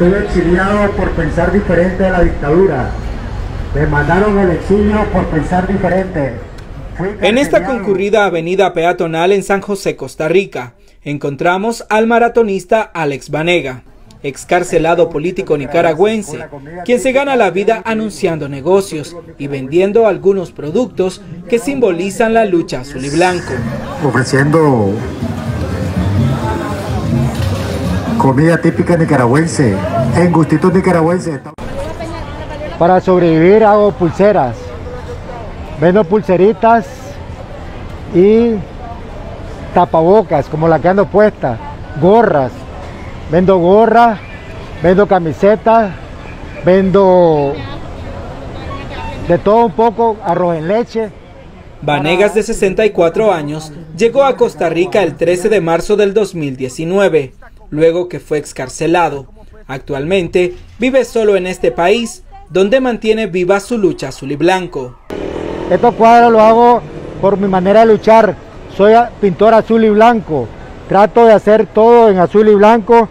Estuve exiliado por pensar diferente de la dictadura. Me mandaron al exilio por pensar diferente. En esta concurrida avenida peatonal en San José, Costa Rica, encontramos al maratonista Alex Vanega, excarcelado político nicaragüense, quien se gana la vida anunciando negocios y vendiendo algunos productos que simbolizan la lucha azul y blanco. Ofreciendo comida típica nicaragüense, en gustitos nicaragüenses. Para sobrevivir hago pulseras, vendo pulseritas y tapabocas como la que ando puesta, gorras, vendo gorras, vendo camisetas, vendo de todo un poco, arroz en leche. Vanegas, de 64 años, llegó a Costa Rica el 13 de marzo del 2019, luego que fue excarcelado. Actualmente vive solo en este país, donde mantiene viva su lucha azul y blanco. Estos cuadros los hago por mi manera de luchar. Soy pintor azul y blanco. Trato de hacer todo en azul y blanco,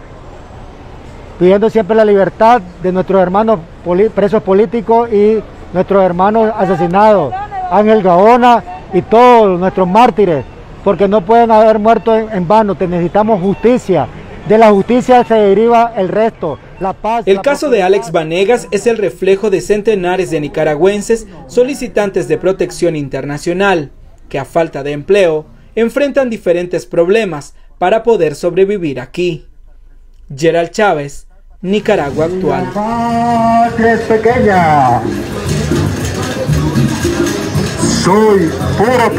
pidiendo siempre la libertad de nuestros hermanos presos políticos y nuestros hermanos asesinados. Ángel Gaona y todos nuestros mártires, porque no pueden haber muerto en, vano, necesitamos justicia. De la justicia se deriva el resto, la paz. El caso de Alex Vanegas es el reflejo de centenares de nicaragüenses solicitantes de protección internacional, que a falta de empleo enfrentan diferentes problemas para poder sobrevivir aquí. Gerald Chávez, Nicaragua actual. Soy puro